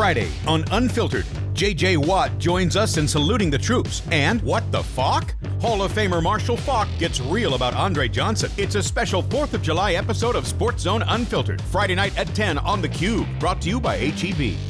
Friday on Unfiltered, JJ Watt joins us in saluting the troops. And what the fuck? Hall of Famer Marshall Faulk gets real about Andre Johnson. It's a special 4th of July episode of SportsZone Unfiltered, Friday night at 10 on The KUBE, brought to you by HEB.